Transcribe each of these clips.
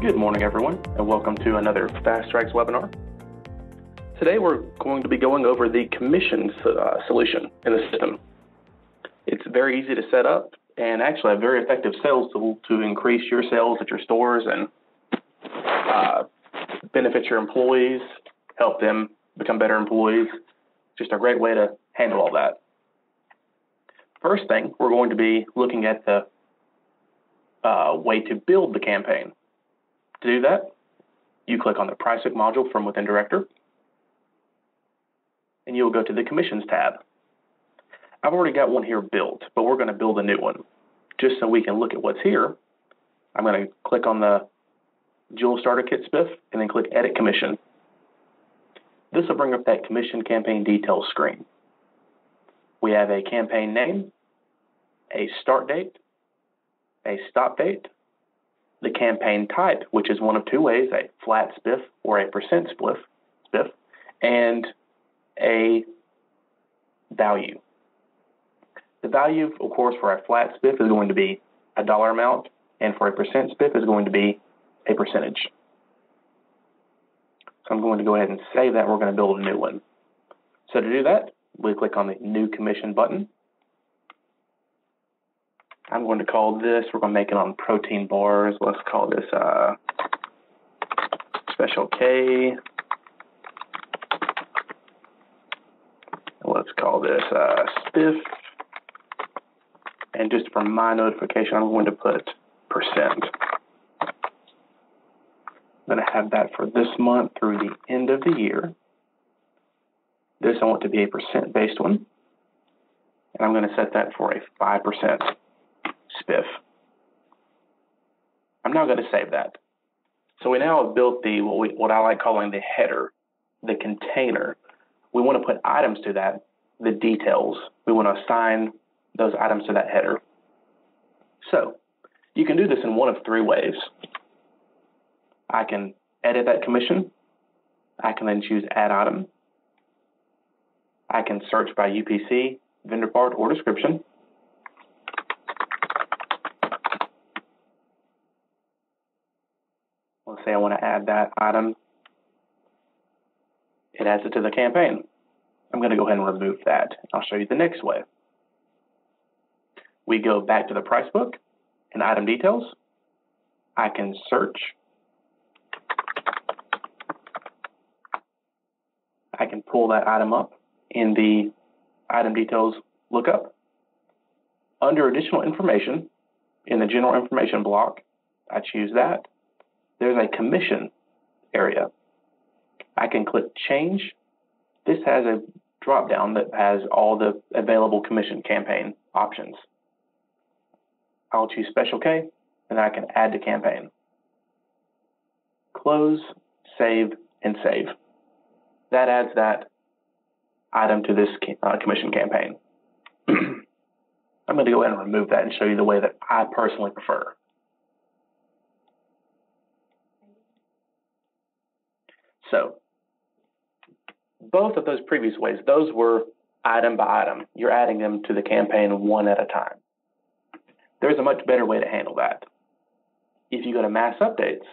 Good morning, everyone, and welcome to another FasTrax webinar. Today, we're going to be going over the commissions uh, solution in the system. It's very easy to set up and actually a very effective sales tool to increase your sales at your stores and uh, benefit your employees, help them become better employees. Just a great way to handle all that. First thing, we're going to be looking at the uh, way to build the campaign. To do that, you click on the Pricebook module from within Director, and you'll go to the Commissions tab. I've already got one here built, but we're going to build a new one. Just so we can look at what's here, I'm going to click on the Juul Starter Kit spiff and then click Edit Commission. This will bring up that commission campaign details screen. We have a campaign name, a start date, a stop date, the campaign type, which is one of two ways, a flat spiff or a percent spiff, spiff and a value. The value, of course, for a flat spiff is going to be a dollar amount, and for a percent spiff is going to be a percentage. So I'm going to go ahead and save that. We're going to build a new one. So to do that, we click on the New Commission button. I'm going to call this, we're going to make it on protein bars. Let's call this uh, Special K. Let's call this uh. And just for my notification, I'm going to put percent. I'm going to have that for this month through the end of the year. This I want to be a percent based one. And I'm going to set that for a 5% spiff. I'm now going to save that. So we now have built the what, we, what I like calling the header, the container. We want to put items to that, the details. We want to assign those items to that header. So you can do this in one of three ways. I can edit that commission. I can then choose add item. I can search by UPC, vendor part, or description. Let's say I want to add that item. It adds it to the campaign. I'm going to go ahead and remove that. I'll show you the next way. We go back to the price book and item details. I can search. I can pull that item up in the item details lookup. Under additional information, in the general information block, I choose that. There's a commission area. I can click change. This has a drop down that has all the available commission campaign options. I'll choose Special K, and I can add to campaign. Close, save, and save. That adds that item to this uh, commission campaign. I'm going to go ahead and remove that and show you the way that I personally prefer. So both of those previous ways, those were item by item. You're adding them to the campaign one at a time. There's a much better way to handle that. If you go to mass updates,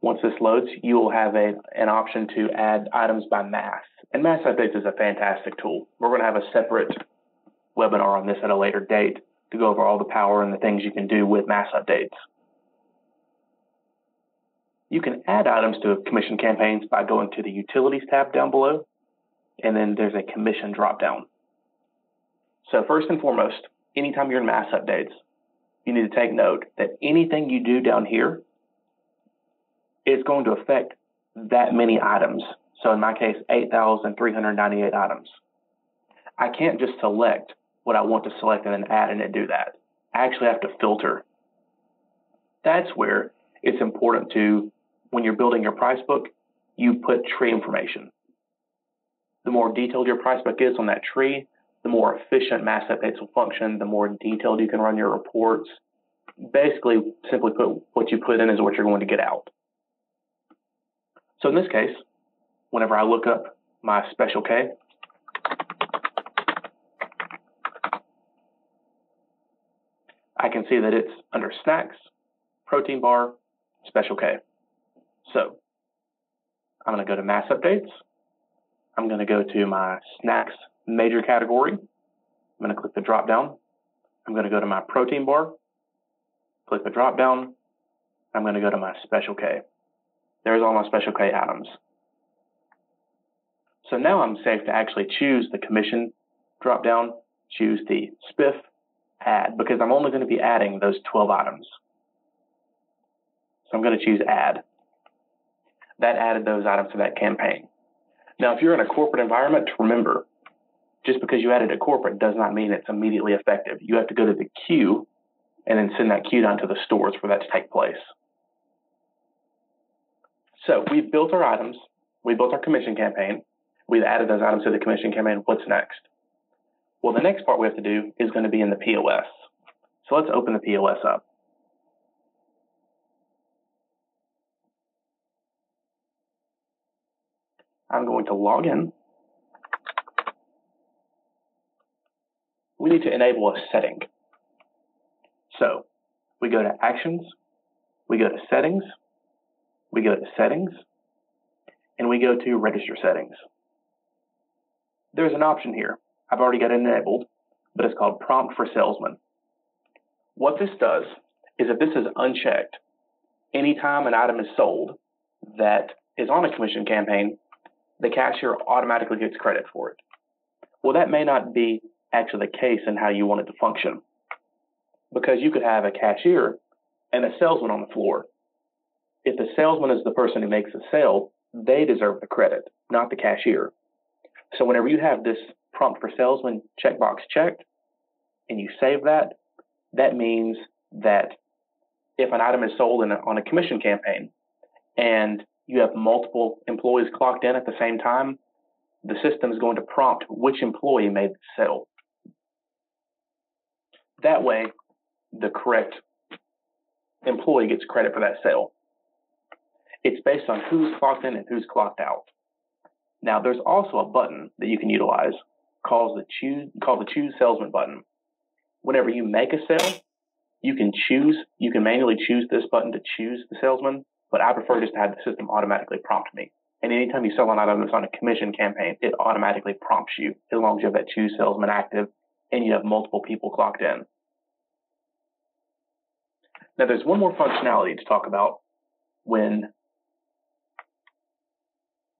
once this loads, you will have a, an option to add items by mass. And mass updates is a fantastic tool. We're going to have a separate webinar on this at a later date to go over all the power and the things you can do with mass updates. You can add items to commission campaigns by going to the Utilities tab down below, and then there's a Commission dropdown. So first and foremost, anytime you're in mass updates, you need to take note that anything you do down here is going to affect that many items. So in my case, 8,398 items. I can't just select what I want to select and then add and do that. I actually have to filter. That's where it's important to, when you're building your price book, you put tree information. The more detailed your price book is on that tree, the more efficient mass updates will function, the more detailed you can run your reports. Basically, simply put, what you put in is what you're going to get out. So in this case, whenever I look up my special K, I can see that it's under snacks, protein bar, special K. So I'm going to go to mass updates. I'm going to go to my snacks major category. I'm going to click the drop down. I'm going to go to my protein bar, click the drop down. I'm going to go to my special K. There's all my special K items. So now I'm safe to actually choose the commission drop down, choose the spiff add, because I'm only going to be adding those 12 items. So I'm going to choose add. That added those items to that campaign. Now, if you're in a corporate environment, remember, just because you added a corporate does not mean it's immediately effective. You have to go to the queue and then send that queue down to the stores for that to take place. So we've built our items. We built our commission campaign. We've added those items to the commission campaign. What's next? Well, the next part we have to do is going to be in the POS. So let's open the POS up. I'm going to log in. We need to enable a setting. So we go to Actions, we go to Settings, we go to Settings, and we go to Register Settings. There's an option here. I've already got it enabled, but it's called Prompt for Salesman. What this does is if this is unchecked, anytime an item is sold that is on a commission campaign, the cashier automatically gets credit for it. Well, that may not be actually the case in how you want it to function. Because you could have a cashier and a salesman on the floor. If the salesman is the person who makes the sale, they deserve the credit, not the cashier. So whenever you have this prompt for salesman checkbox checked and you save that, that means that if an item is sold a, on a commission campaign and you have multiple employees clocked in at the same time, the system is going to prompt which employee made the sale. That way, the correct employee gets credit for that sale. It's based on who's clocked in and who's clocked out. Now, there's also a button that you can utilize called the choose called the choose salesman button. Whenever you make a sale, you can choose you can manually choose this button to choose the salesman, but I prefer just to have the system automatically prompt me. And anytime you sell an item that's on a commission campaign, it automatically prompts you as long as you have that two salesman active and you have multiple people clocked in. Now, there's one more functionality to talk about when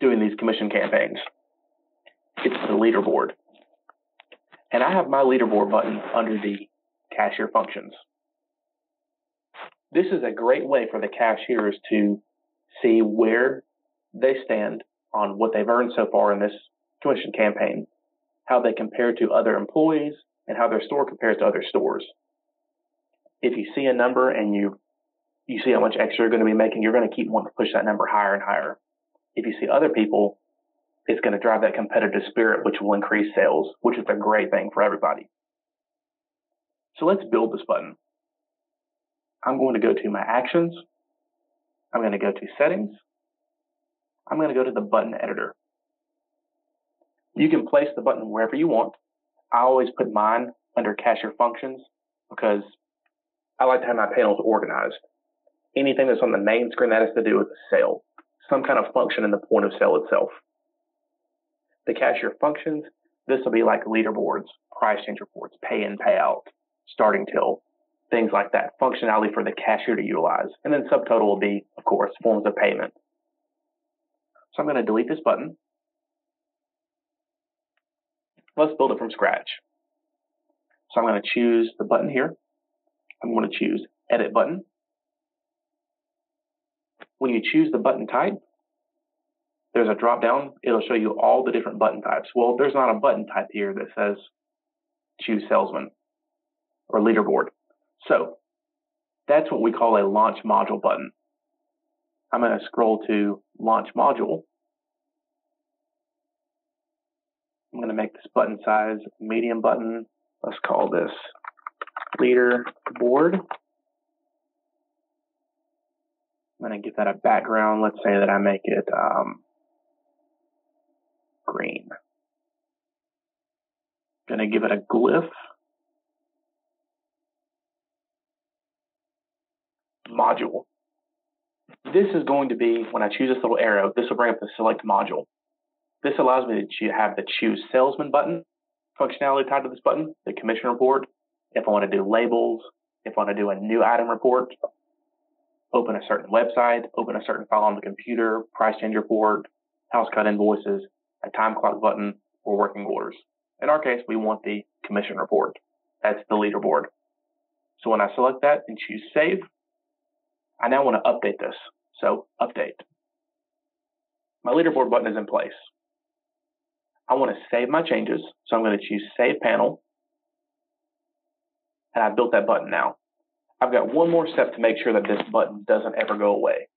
doing these commission campaigns. It's the leaderboard. And I have my leaderboard button under the cashier functions. This is a great way for the cashiers to see where they stand on what they've earned so far in this commission campaign, how they compare to other employees, and how their store compares to other stores. If you see a number and you you see how much extra you're going to be making, you're going to keep wanting to push that number higher and higher. If you see other people, it's going to drive that competitive spirit, which will increase sales, which is a great thing for everybody. So let's build this button. I'm going to go to my actions. I'm going to go to settings. I'm going to go to the button editor. You can place the button wherever you want. I always put mine under cashier functions because I like to have my panels organized. Anything that's on the main screen that has to do with the sale, some kind of function in the point of sale itself. The cashier functions, this will be like leaderboards, price change reports, pay in, pay out, starting till, things like that, functionality for the cashier to utilize. And then subtotal will be, of course, forms of payment. So I'm going to delete this button. Let's build it from scratch. So I'm going to choose the button here. I'm going to choose Edit Button. When you choose the button type, there's a drop down. It'll show you all the different button types. Well, there's not a button type here that says choose salesman or leaderboard. So that's what we call a launch module button. I'm going to scroll to launch module. I'm going to make this button size medium button. Let's call this leader board. I'm going to give that a background. Let's say that I make it um, green. I'm going to give it a glyph. Module. This is going to be, when I choose this little arrow, this will bring up the select module. This allows me to have the choose salesman button functionality tied to this button, the commission report. If I want to do labels, if I want to do a new item report, open a certain website, open a certain file on the computer, price change report, house cut invoices, a time clock button, or working orders. In our case, we want the commission report. That's the leaderboard. So when I select that and choose save, I now want to update this. So update. My leaderboard button is in place. I want to save my changes. So I'm going to choose save panel. And I've built that button now. I've got one more step to make sure that this button doesn't ever go away.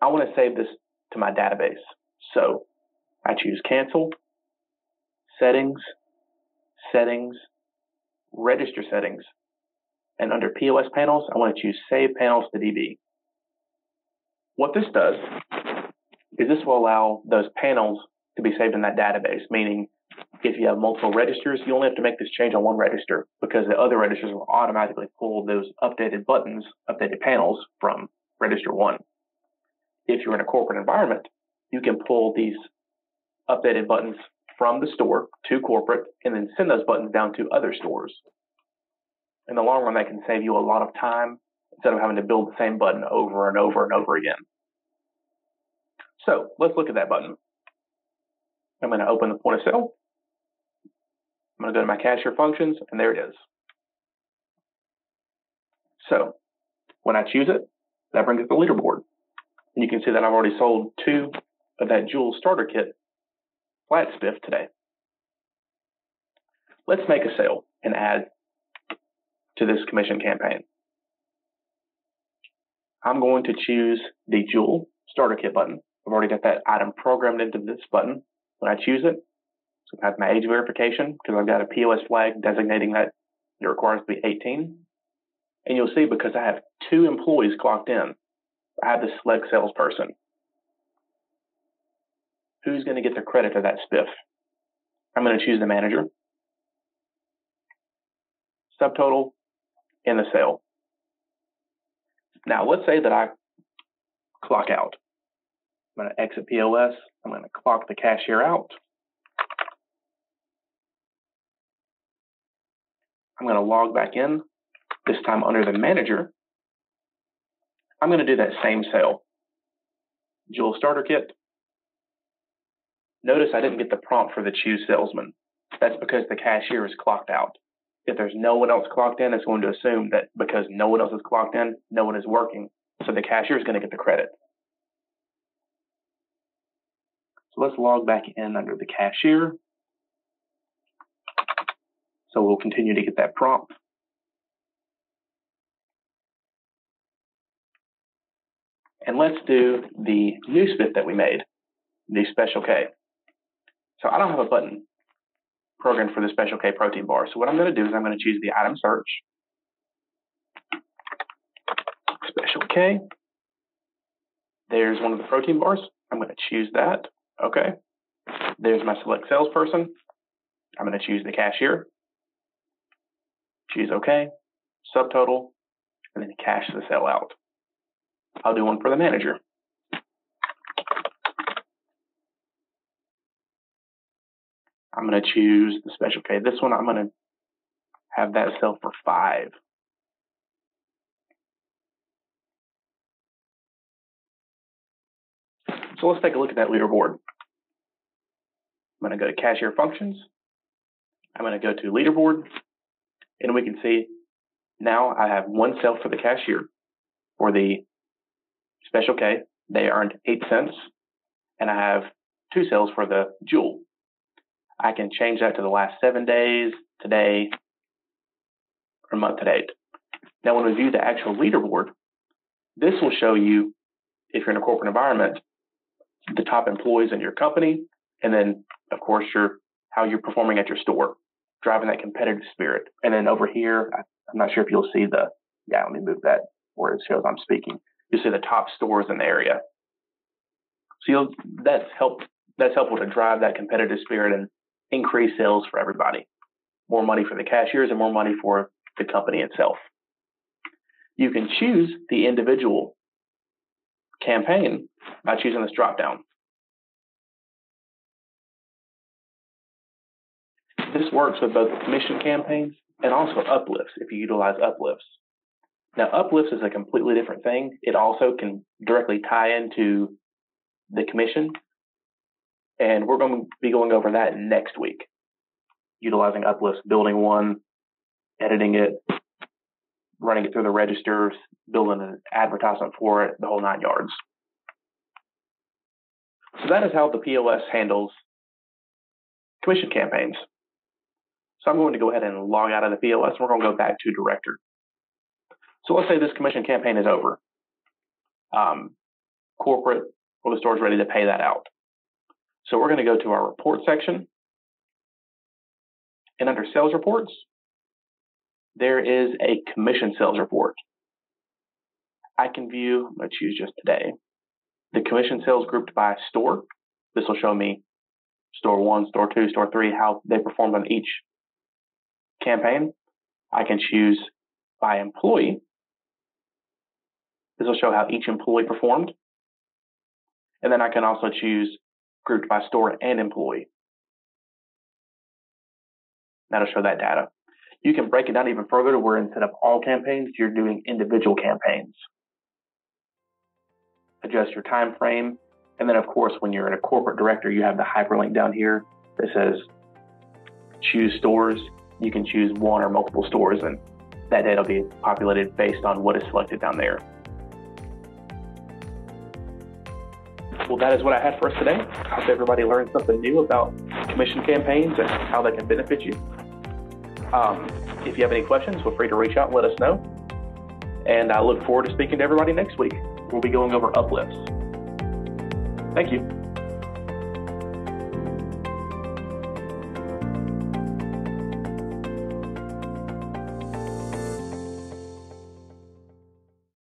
I want to save this to my database. So I choose cancel, settings, settings, register settings. And under POS panels, I want to choose save panels to DB. What this does is this will allow those panels to be saved in that database, meaning if you have multiple registers, you only have to make this change on one register because the other registers will automatically pull those updated buttons, updated panels from register one. If you're in a corporate environment, you can pull these updated buttons from the store to corporate and then send those buttons down to other stores. In the long run, that can save you a lot of time instead of having to build the same button over and over and over again. So let's look at that button. I'm going to open the point of sale. I'm going to go to my cashier functions, and there it is. So when I choose it, that brings up the leaderboard. And you can see that I've already sold two of that Juul starter kit flat spiff today. Let's make a sale and add to this commission campaign. I'm going to choose the Juul starter kit button. I've already got that item programmed into this button. When I choose it, so I have my age verification because I've got a POS flag designating that it requires to be 18. And you'll see because I have two employees clocked in, I have the select salesperson. Who's going to get the credit of that spiff? I'm going to choose the manager. Subtotal in the sale. Now let's say that I clock out. I'm going to exit POS. I'm going to clock the cashier out. I'm going to log back in, this time under the manager. I'm going to do that same sale. Juul Starter Kit. Notice I didn't get the prompt for the choose salesman. That's because the cashier is clocked out. If there's no one else clocked in, it's going to assume that because no one else is clocked in, no one is working. So the cashier is going to get the credit. So let's log back in under the cashier. So we'll continue to get that prompt. And let's do the new spiff that we made, the Special K. So I don't have a button programmed for the Special K protein bar. So what I'm going to do is I'm going to choose the item search, Special K. There's one of the protein bars. I'm going to choose that. Okay. There's my select salesperson. I'm going to choose the cashier. Choose OK, subtotal, and then cash the sale out. I'll do one for the manager. I'm going to choose the special K. This one, I'm going to have that cell for five. So let's take a look at that leaderboard. I'm going to go to cashier functions. I'm going to go to leaderboard and we can see now I have one cell for the cashier for the special K. They earned eight cents and I have two cells for the Juul. I can change that to the last seven days, today, or month to date. Now, when we view the actual leaderboard, this will show you, if you're in a corporate environment, the top employees in your company, and then, of course, your how you're performing at your store driving that competitive spirit. And then over here, I'm not sure if you'll see the, yeah, let me move that where it shows I'm speaking. You see the top stores in the area. So that's help, that's helpful to drive that competitive spirit and increase sales for everybody. More money for the cashiers and more money for the company itself. You can choose the individual campaign by choosing this drop down. This works with both commission campaigns and also uplifts if you utilize uplifts. Now, uplifts is a completely different thing. It also can directly tie into the commission, and we're going to be going over that next week, utilizing uplifts, building one, editing it, running it through the registers, building an advertisement for it, the whole nine yards. So that is how the POS handles commission campaigns. So I'm going to go ahead and log out of the POS. And we're going to go back to director. So let's say this commission campaign is over. Um, corporate or the store is ready to pay that out. So we're going to go to our report section. And under sales reports, there is a commission sales report. I can view, I'm going to choose just today, the commission sales grouped by store. This will show me store one, store two, store three, how they performed on each campaign. I can choose by employee. This will show how each employee performed. And then I can also choose grouped by store and employee. That'll show that data. You can break it down even further to where instead of all campaigns, you're doing individual campaigns. Adjust your time frame. And then, of course, when you're in a corporate director, you have the hyperlink down here that says choose stores you can choose one or multiple stores, and that data will be populated based on what is selected down there. Well, that is what I had for us today. I hope everybody learned something new about commission campaigns and how they can benefit you. Um, if you have any questions, feel free to reach out and let us know. And I look forward to speaking to everybody next week. We'll be going over uplifts. Thank you.